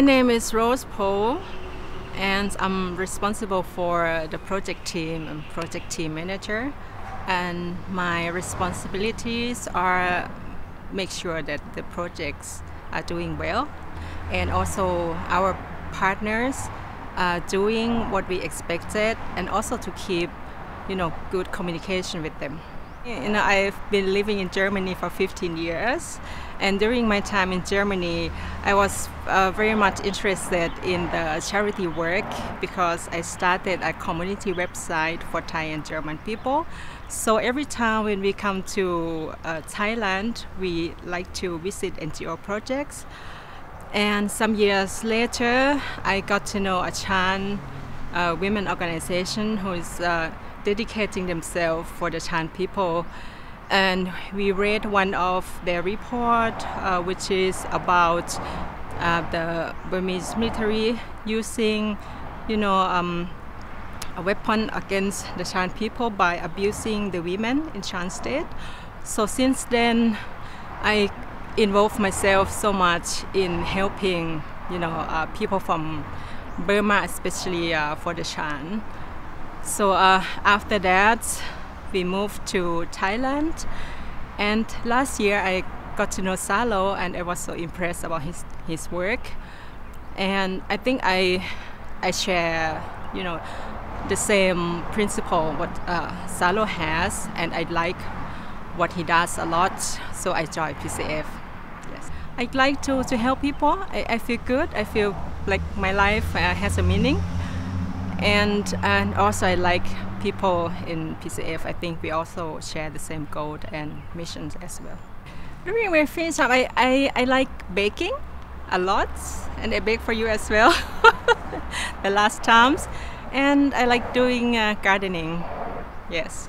My name is Rose Poe, and I'm responsible for the project team and project team manager. And my responsibilities are make sure that the projects are doing well, and also our partners are doing what we expected, and also to keep, you know, good communication with them. You know, I've been living in Germany for 15 years, and during my time in Germany, I was uh, very much interested in the charity work because I started a community website for Thai and German people. So every time when we come to uh, Thailand, we like to visit NGO projects. And some years later, I got to know a Shan uh, women organization who is uh, dedicating themselves for the Shan people. And we read one of their report, uh, which is about uh, the Burmese military using, you know, um, a weapon against the Shan people by abusing the women in Shan state. So since then, I involved myself so much in helping, you know, uh, people from Burma, especially uh, for the Shan. So uh, after that, we moved to Thailand, and last year I got to know Salo, and I was so impressed about his his work. And I think I I share, you know, the same principle what uh, Salo has, and I like what he does a lot. So I joined PCF. Yes, I like to to help people. I, I feel good. I feel like my life uh, has a meaning and and also I like people in PCF. I think we also share the same goal and missions as well. During my free time, I, I, I like baking a lot, and I bake for you as well. the last times, and I like doing uh, gardening. Yes.